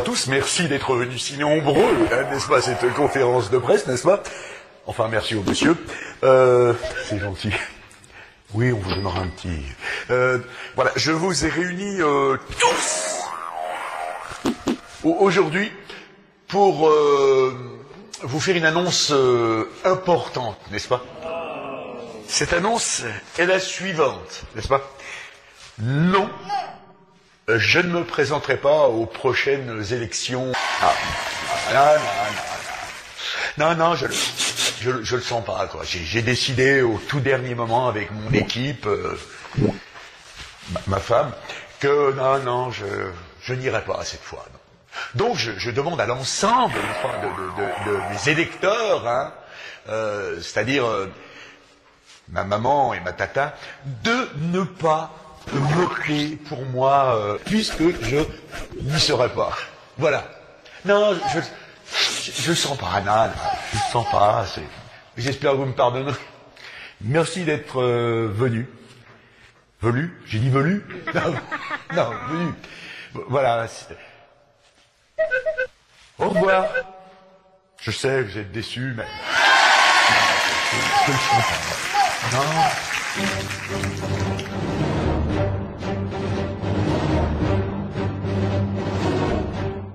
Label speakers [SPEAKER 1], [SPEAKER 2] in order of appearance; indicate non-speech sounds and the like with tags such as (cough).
[SPEAKER 1] tous, merci d'être venus si nombreux, hein, n'est-ce pas, cette conférence de presse, n'est-ce pas? Enfin, merci au monsieur. Euh, c'est gentil. Oui, on vous donnera un petit... Euh, voilà, je vous ai réunis euh, tous au- aujourd'hui pour vous faire une annonce importante, n'est-ce pas? Cette annonce est la suivante, n'est-ce pas? Non, je ne me présenterai pas aux prochaines élections. Ah, ah, non, non, non, non, non, je, je, je le sens pas. J'ai décidé au tout dernier moment avec mon équipe, euh, ma, femme, que non, non, je, n'irai pas cette fois. non. Donc je, demande à l'ensemble de, mes électeurs, hein, euh, c'est-à-dire euh, ma maman et ma tata, de ne pas voter pour moi, euh, puisque je n'y serai pas. Voilà. Non, je je, le sens pas, non, je le sens pas. J'espère que vous me pardonnerez. Merci d'être euh, venu. J'ai dit velu (laughs) Non, non, venu. Voilà. Au revoir. Je sais, vous êtes déçus, mais... Le. Non.